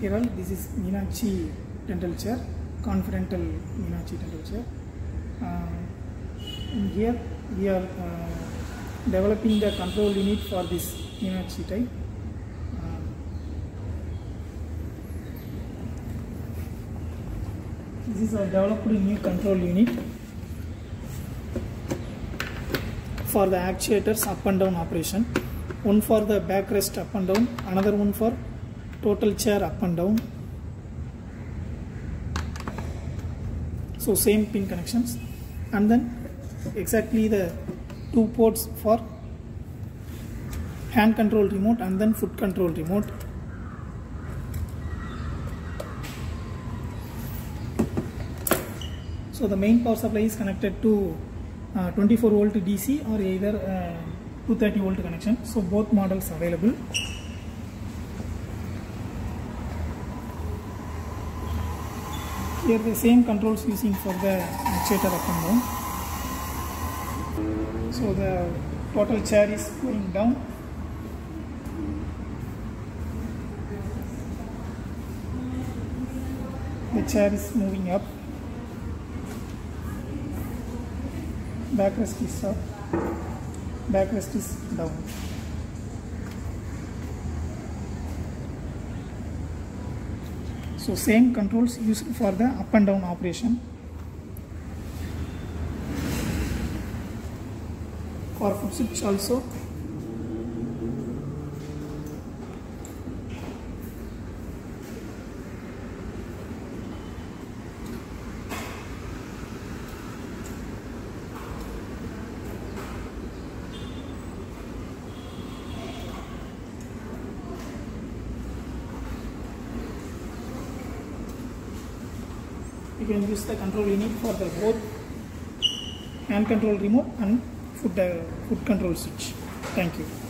Kiral, this is Meenakshi dental chair, confidential Meenakshi dental chair. In here we are uh, developing the control unit for this Meenakshi type. Uh, this is a developed new control unit for the actuators up and down operation. One for the backrest up and down, another one for total chair up and down. So same pin connections and then exactly the two ports for hand control remote and then foot control remote. So the main power supply is connected to uh, 24 volt DC or either uh, 230 volt connection. So both models available. Here the same controls using for the actuator up and down. So the total chair is going down. The chair is moving up. Backrest is up. Backrest is down. So same controls used for the up and down operation. For foot switch also. You can use the control unit for the both hand control remote and foot, uh, foot control switch. Thank you.